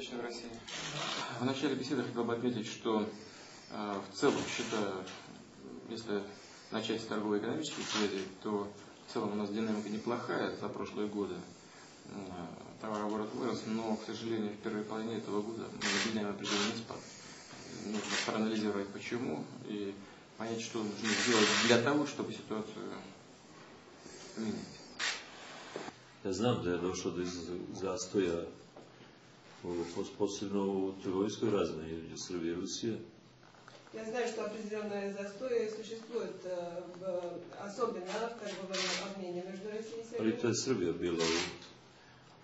сердечно в России. В начале беседы хотел бы отметить, что э, в целом считаю, если начать с торгово-экономических связей, то в целом у нас динамика неплохая за прошлые годы. Э, товарооборот вырос, но, к сожалению, в первой половине этого года мы наблюдаем определенный спад. Проанализировать почему и понять, что нужно сделать для того, чтобы ситуацию поменять. Ja znam da je došlo do zastoja posebno u trgovinskoj razmeni između Srbije i Rusije. Я знаю, что определенные застои существуют, э, в- особенно в торговом обмене между Россией и Ali to Сербией. je Srbija bila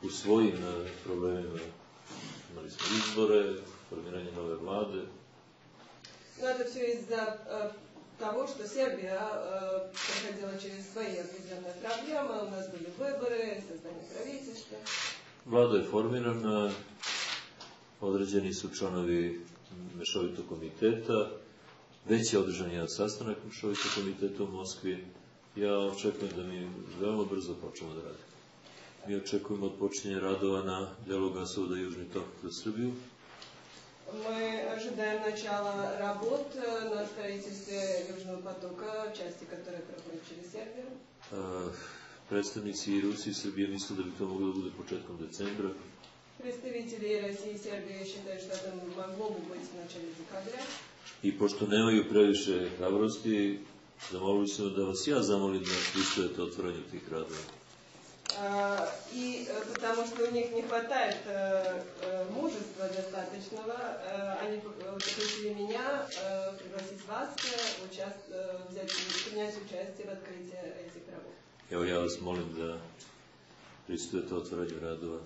u, u svojim problemima. Imali smo izbore, formiranje nove vlade, Но это все из-за того, что Сербия э, проходила через свои определенные проблемы. У нас были выборы, создание правительства. Vlada je formirana, određeni su članovi mešovitog komiteta, već je održan jedan sastanak mešovitog komiteta u Moskvi. Ja očekujem da mi veoma brzo počnemo da radimo. Mi očekujemo odpočinje radova na delu gasovoda Južni tok kroz Srbiju. Ожидаем начала работ э, на строительстве Южного потока, части которой проходит через Сербию. Predstavnici Rusije i Srbije misle da bi to moglo da bude početkom decembra. Представители России и Сербии считают, что это могло бы быть в начале декабря. I pošto nemaju previše hrabrosti, zamolili su me da vas ja zamolim da pristujete otvaranju tih radova. И э, потому что у них не хватает э, мужества достаточного, они э, попросили меня э, пригласить вас э, э, взять, принять участие в открытии этих работ. Evo ja vas molim da pristujete otvaranju radova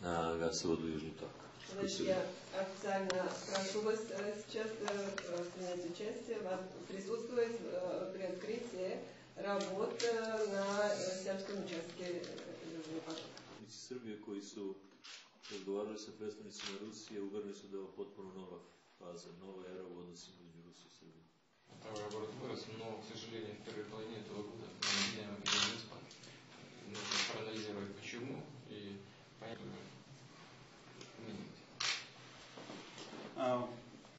na gasovodu Južni tok. Значит, я официально прошу вас э, сейчас э, э, принять участие, присутствовать э, при открытии работ э, на э, сербском участке э, Южного потока. Srbije koji su razgovarali sa predstavnicima Rusije uverili su da je ovo potpuno nova faza, nova era u odnosima između Rusije i Srbije. Товарооборот вырос, но, к сожалению, в первой половине этого года мы